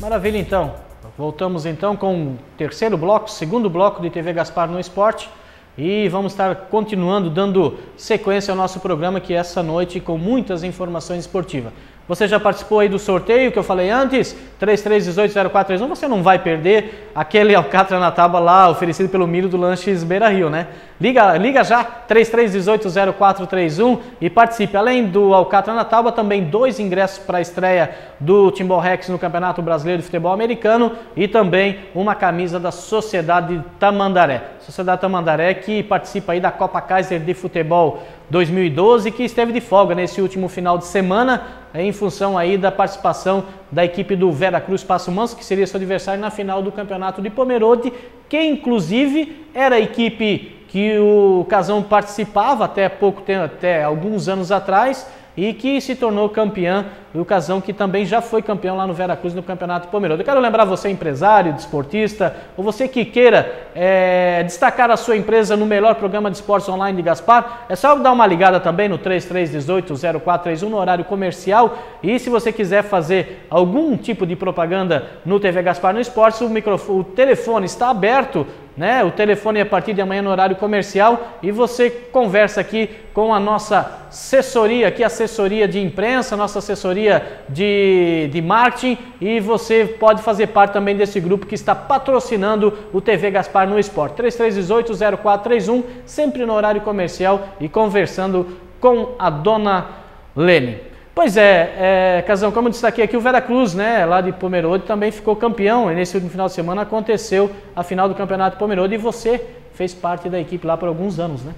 Maravilha, então. Voltamos então com o terceiro bloco, segundo bloco de TV Gaspar no Esporte. E vamos estar continuando dando sequência ao nosso programa que é essa noite com muitas informações esportivas. Você já participou aí do sorteio que eu falei antes? 33180431. Você não vai perder aquele alcatra na tábua lá oferecido pelo Miro do Lanches Beira Rio, né? Liga, liga já 33180431 e participe. Além do alcatra na tábua, também dois ingressos para a estreia do Timbal Rex no Campeonato Brasileiro de Futebol Americano e também uma camisa da Sociedade Tamandaré. Sociedade Tamandaré que participa aí da Copa Kaiser de Futebol 2012 que esteve de folga nesse último final de semana em função aí da participação da equipe do Vera Cruz Passo Manso, que seria seu adversário na final do campeonato de Pomerode, que inclusive era a equipe que o Casão participava até pouco tempo, até alguns anos atrás, e que se tornou campeã do Casão, que também já foi campeão lá no Veracruz no Campeonato Pomerode. Eu quero lembrar você, empresário, desportista, ou você que queira é, destacar a sua empresa no melhor programa de esportes online de Gaspar, é só dar uma ligada também no 3318-0431 no horário comercial. E se você quiser fazer algum tipo de propaganda no TV Gaspar no Esportes, o, microfone, o telefone está aberto né? O telefone é a partir de amanhã no horário comercial e você conversa aqui com a nossa assessoria, aqui assessoria de imprensa, nossa assessoria de, de marketing e você pode fazer parte também desse grupo que está patrocinando o TV Gaspar no Esporte. 3318-0431, sempre no horário comercial e conversando com a dona Lene. Pois é, é, Casão, como eu destaquei aqui, o Veracruz, né, lá de Pomerode, também ficou campeão. E nesse último final de semana aconteceu a final do Campeonato Pomerode e você fez parte da equipe lá por alguns anos, né?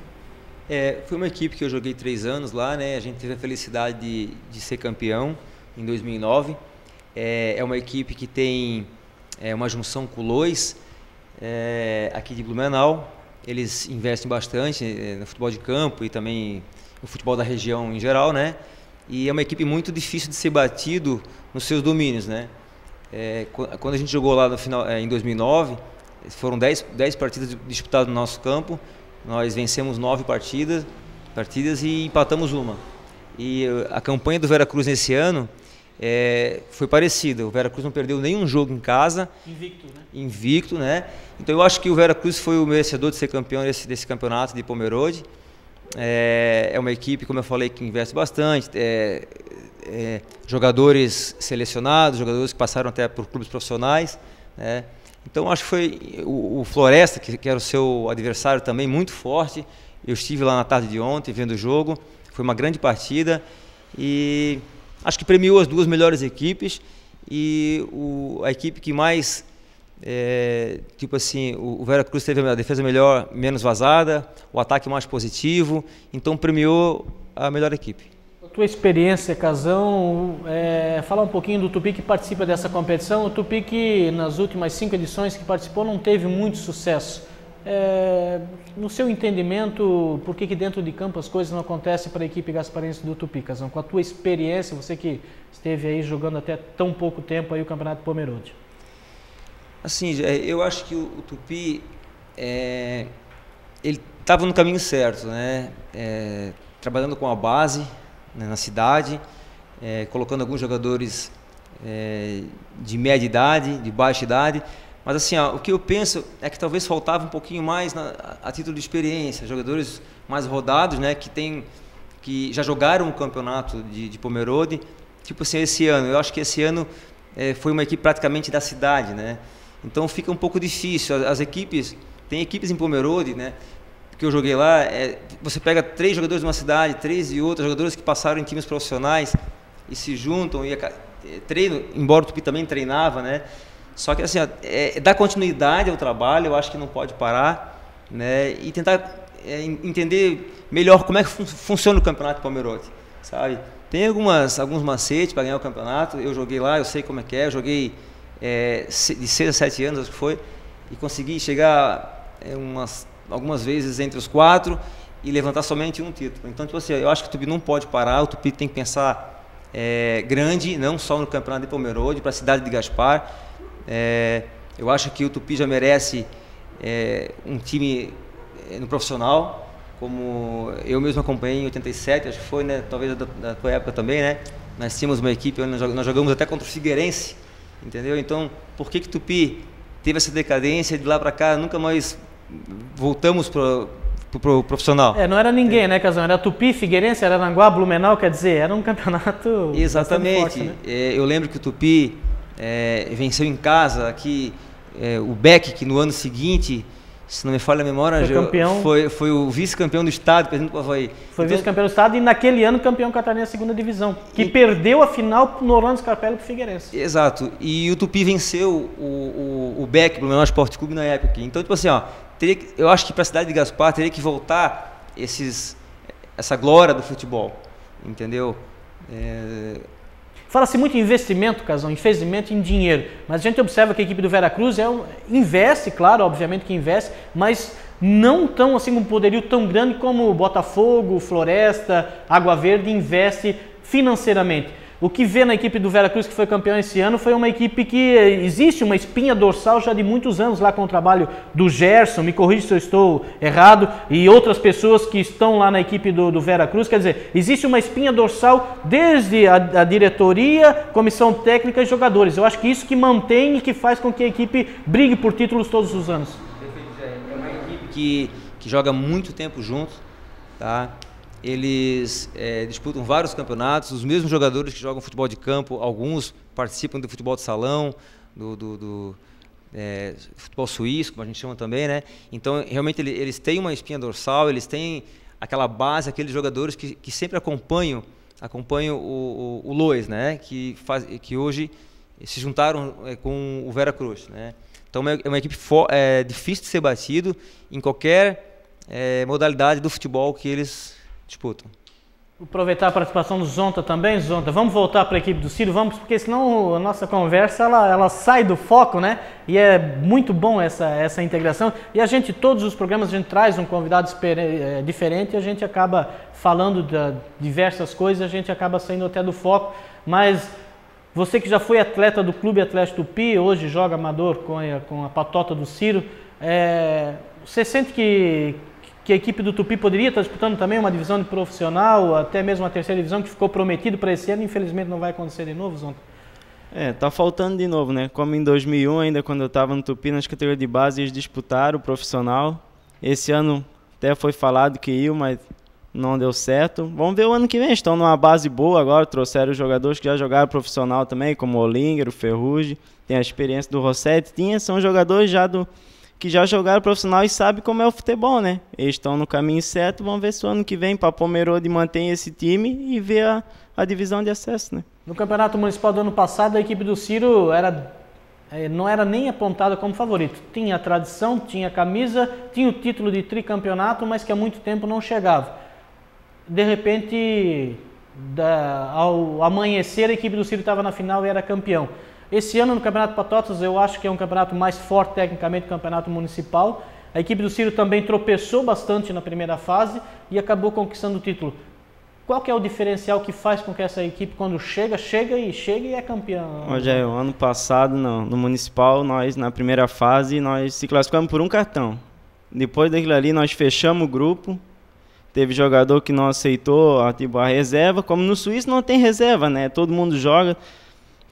É, foi uma equipe que eu joguei três anos lá, né? A gente teve a felicidade de, de ser campeão em 2009. É, é uma equipe que tem é, uma junção com o Lois, é, aqui de Blumenau. Eles investem bastante é, no futebol de campo e também no futebol da região em geral, né? e é uma equipe muito difícil de ser batido nos seus domínios, né? É, quando a gente jogou lá no final, em 2009, foram 10, 10 partidas disputadas no nosso campo, nós vencemos 9 partidas, partidas e empatamos uma. E uh, a campanha do Veracruz nesse ano é, foi parecida. O Veracruz não perdeu nenhum jogo em casa. Invicto, né? Invicto, né? Então eu acho que o Veracruz foi o merecedor de ser campeão desse, desse campeonato de Pomerode. É, é, uma equipe, como eu falei, que investe bastante. É, jogadores selecionados, jogadores que passaram até por clubes profissionais. Né? Então acho que foi o, o Floresta, que, que, era o seu adversário também, muito forte. Eu estive lá na tarde de ontem vendo o jogo. Foi uma grande partida e acho que premiou as duas melhores equipes e o, a equipe que mais é, tipo assim, o, Vera Cruz teve a defesa melhor, menos vazada, o ataque mais positivo, então premiou a melhor equipe. Tua experiência, Casão, é, falar um pouquinho do Tupi que participa dessa competição. O Tupi que nas últimas cinco edições que participou não teve muito sucesso. É, no seu entendimento, por que, que dentro de campo as coisas não acontecem para a equipe gasparense do Tupi, Casão? Com a tua experiência, você que esteve aí jogando até tão pouco tempo aí o Campeonato Pomerode. Assim, eu acho que o Tupi é, ele estava no caminho certo, né? É, trabalhando com a base né, na cidade, é, colocando alguns jogadores é, de média idade, de baixa idade. Mas assim, ó, o que eu penso é que talvez faltava um pouquinho mais na, a título de experiência, jogadores mais rodados, né? Que tem que já jogaram o campeonato de, de Pomerode. Tipo assim, esse ano, eu acho que esse ano é, foi uma equipe praticamente da cidade, né? Então fica um pouco difícil. As, as equipes, tem equipes em Pomerode, né? Que eu joguei lá, é, você pega três jogadores de uma cidade, três e outros jogadores que passaram em times profissionais e se juntam e é, treino, embora o Tupi também treinava, né? Só que assim, é, dar continuidade ao trabalho, eu acho que não pode parar, né? E tentar é, entender melhor como é que fun funciona o campeonato Pomerode, sabe? Tem algumas alguns macetes para ganhar o campeonato. Eu joguei lá, eu sei como é que é. Eu joguei é, de 6 a 7 anos, acho que foi, e consegui chegar é, umas, algumas vezes entre os quatro e levantar somente um título. Então, tipo assim, eu acho que o Tupi não pode parar, o Tupi tem que pensar é, grande, não só no campeonato de Pomerode, para a cidade de Gaspar. É, eu acho que o Tupi já merece é, um time é, no profissional, como eu mesmo acompanhei em 87, acho que foi, né, talvez da, da tua época também, né? Nós tínhamos uma equipe, nós jogamos até contra o Figueirense, Entendeu? Então, por que que Tupi teve essa decadência de lá para cá, nunca mais voltamos para pro profissional. É, não era ninguém, né, Casão? Era Tupi, Figueirense, era Aranguá, Blumenau, quer dizer, era um campeonato Exatamente. Forte, né? é, eu lembro que o Tupi é, venceu em casa aqui é, o Beck, que no ano seguinte se não me falha a memória, foi, campeão. foi, foi o vice-campeão do estado, presidente do Havaí. Foi então, vice-campeão do estado e naquele ano campeão catarinense segunda divisão, que e, perdeu a final no Orlando Scarpelli para o Figueirense. Exato, e o Tupi venceu o, o, o Beck, o menor esporte clube na época. Então, tipo assim, ó, teria, eu acho que para a cidade de Gaspar teria que voltar esses, essa glória do futebol, entendeu? É, Fala-se muito em investimento, Casão, investimento em dinheiro, mas a gente observa que a equipe do Veracruz é um, investe, claro, obviamente que investe, mas não tão assim um poderio tão grande como Botafogo, Floresta, Água Verde investe financeiramente. O que vê na equipe do Veracruz, que foi campeão esse ano, foi uma equipe que existe uma espinha dorsal já de muitos anos lá com o trabalho do Gerson, me corrija se eu estou errado, e outras pessoas que estão lá na equipe do, do Veracruz. Quer dizer, existe uma espinha dorsal desde a, a diretoria, comissão técnica e jogadores. Eu acho que isso que mantém e que faz com que a equipe brigue por títulos todos os anos. É uma equipe que, que joga muito tempo junto, tá? Eles é, disputam vários campeonatos, os mesmos jogadores que jogam futebol de campo, alguns participam do futebol de salão, do, do, do é, futebol suíço, como a gente chama também, né? Então, realmente, ele, eles têm uma espinha dorsal, eles têm aquela base, aqueles jogadores que, que sempre acompanham acompanham o, o, o Lois, né? Que, faz, que hoje se juntaram é, com o Vera Cruz, né? Então, é uma equipe é, difícil de ser batido em qualquer é, modalidade do futebol que eles disputam. Aproveitar a participação do Zonta também, Zonta. Vamos voltar para a equipe do Ciro, vamos, porque senão a nossa conversa ela, ela sai do foco, né? E é muito bom essa, essa integração. E a gente, todos os programas, a gente traz um convidado é, diferente e a gente acaba falando de diversas coisas, a gente acaba saindo até do foco. Mas você que já foi atleta do Clube Atlético Tupi, hoje joga amador com a, com a patota do Ciro, é, você sente que que a equipe do Tupi poderia estar disputando também uma divisão de profissional, até mesmo a terceira divisão que ficou prometido para esse ano, infelizmente não vai acontecer de novo, Zonta? É, tá faltando de novo, né? Como em 2001, ainda quando eu estava no Tupi, nas categorias de base, eles disputaram o profissional. Esse ano até foi falado que iam, mas não deu certo. Vamos ver o ano que vem. Estão numa base boa agora, trouxeram jogadores que já jogaram profissional também, como o Olinger, o Ferrugem, tem a experiência do Rossetti. Tinha, são jogadores já do que já jogaram profissional e sabem como é o futebol, né? Eles estão no caminho certo, vamos ver se o ano que vem para Pomerode mantém esse time e ver a, a divisão de acesso, né? No Campeonato Municipal do ano passado, a equipe do Ciro era é, não era nem apontada como favorito. Tinha tradição, tinha camisa, tinha o título de tricampeonato, mas que há muito tempo não chegava. De repente, da, ao amanhecer, a equipe do Ciro estava na final e era campeão. Esse ano no Campeonato Patotas eu acho que é um campeonato mais forte tecnicamente que o Campeonato Municipal. A equipe do Ciro também tropeçou bastante na primeira fase e acabou conquistando o título. Qual que é o diferencial que faz com que essa equipe, quando chega, chega e chega e é campeão? Rogério, ano passado no, no Municipal, nós na primeira fase, nós se classificamos por um cartão. Depois daquilo ali, nós fechamos o grupo. Teve jogador que não aceitou tipo, a reserva. Como no Suíço não tem reserva, né? Todo mundo joga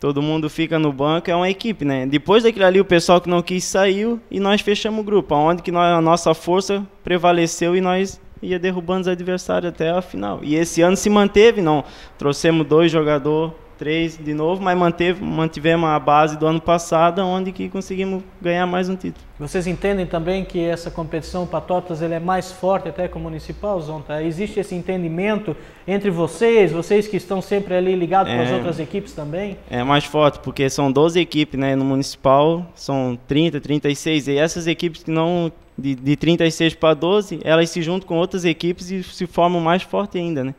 todo mundo fica no banco, é uma equipe, né? Depois daquilo ali, o pessoal que não quis saiu e nós fechamos o grupo, onde que nós, a nossa força prevaleceu e nós ia derrubando os adversários até a final. E esse ano se manteve, não. Trouxemos dois jogadores três de novo, mas manteve, mantivemos a base do ano passado, onde que conseguimos ganhar mais um título. Vocês entendem também que essa competição Patotas ele é mais forte até que o Municipal, Zonta? Existe esse entendimento entre vocês, vocês que estão sempre ali ligados é, com as é. outras equipes também? É mais forte, porque são 12 equipes, né? No Municipal são 30, 36, e essas equipes que não de, de 36 para 12, elas se juntam com outras equipes e se formam mais forte ainda, né?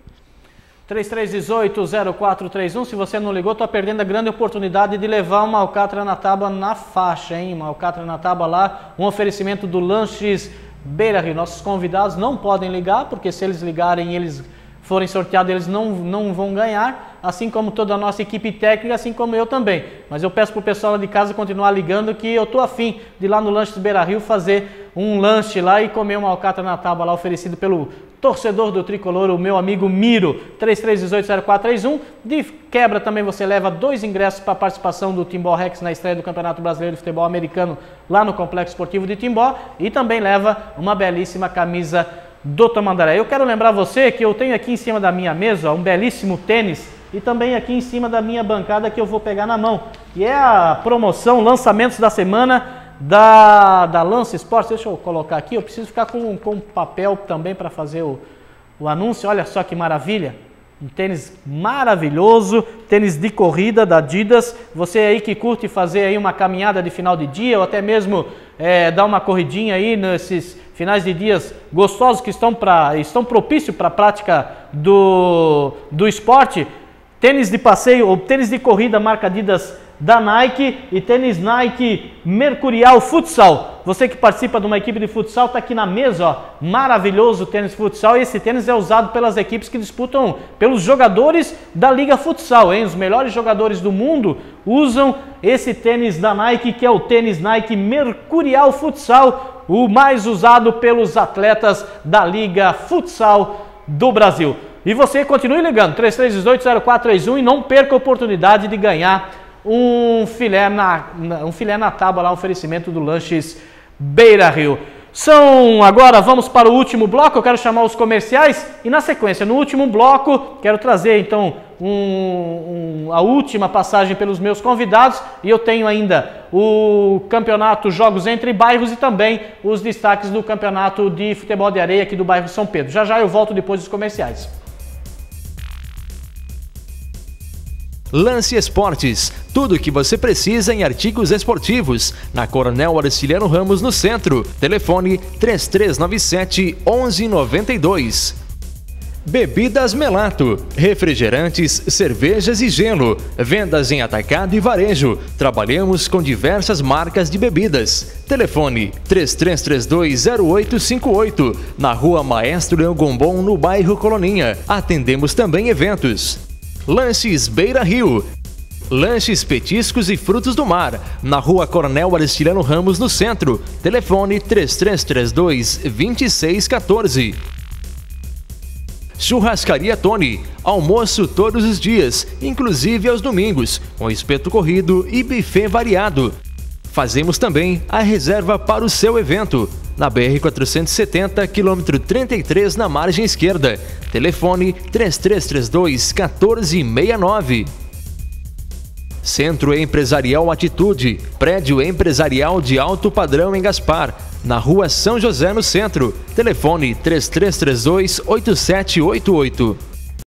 3318-0431. Se você não ligou, está perdendo a grande oportunidade de levar uma alcatra na tábua na faixa, hein? Uma alcatra na tábua lá, um oferecimento do Lanches Beira Rio. Nossos convidados não podem ligar, porque se eles ligarem eles forem sorteados eles não, não vão ganhar, assim como toda a nossa equipe técnica, assim como eu também. Mas eu peço para o pessoal lá de casa continuar ligando que eu estou afim de ir lá no Lanche do Beira Rio fazer um lanche lá e comer uma alcatra na tábua lá oferecido pelo torcedor do Tricolor, o meu amigo Miro, 33180431. De quebra também você leva dois ingressos para a participação do Timbó Rex na estreia do Campeonato Brasileiro de Futebol Americano lá no Complexo Esportivo de Timbó e também leva uma belíssima camisa do Tamandaré. Eu quero lembrar você que eu tenho aqui em cima da minha mesa um belíssimo tênis e também aqui em cima da minha bancada que eu vou pegar na mão, que é a promoção Lançamentos da Semana da, da Lance Sports. Deixa eu colocar aqui, eu preciso ficar com, com papel também para fazer o, o anúncio. Olha só que maravilha! Um tênis maravilhoso, tênis de corrida da Adidas. Você aí que curte fazer aí uma caminhada de final de dia ou até mesmo é, dar uma corridinha aí nesses finais de dias gostosos que estão, pra, estão propícios para a prática do, do esporte. Tênis de passeio ou tênis de corrida marca Adidas da Nike e tênis Nike Mercurial Futsal. Você que participa de uma equipe de futsal está aqui na mesa, ó, maravilhoso tênis futsal. E esse tênis é usado pelas equipes que disputam, pelos jogadores da Liga Futsal, hein? Os melhores jogadores do mundo usam esse tênis da Nike, que é o tênis Nike Mercurial Futsal, o mais usado pelos atletas da Liga Futsal do Brasil. E você continue ligando, 3318-0431 e não perca a oportunidade de ganhar um filé na, um filé na tábua lá, um oferecimento do Lanches Beira Rio. São agora, vamos para o último bloco, eu quero chamar os comerciais e na sequência, no último bloco, quero trazer então um, um, a última passagem pelos meus convidados e eu tenho ainda o campeonato Jogos Entre Bairros e também os destaques do campeonato de futebol de areia aqui do bairro São Pedro. Já já eu volto depois dos comerciais. Lance Esportes, tudo o que você precisa em artigos esportivos, na Coronel Arciliano Ramos no centro. Telefone 3397 1192. Bebidas Melato, refrigerantes, cervejas e gelo, vendas em atacado e varejo. Trabalhamos com diversas marcas de bebidas. Telefone 33320858, na Rua Maestro Leão Gombom, no bairro Coloninha. Atendemos também eventos. Lanches Beira Rio. Lanches, petiscos e frutos do mar, na rua Coronel Aristiliano Ramos, no centro. Telefone 3332 2614. Churrascaria Tony. Almoço todos os dias, inclusive aos domingos, com espeto corrido e buffet variado. Fazemos também a reserva para o seu evento na BR-470, quilômetro 33, na margem esquerda. Telefone 3332 1469. Centro Empresarial Atitude, prédio empresarial de alto padrão em Gaspar, na rua São José, no centro. Telefone 3332 8788.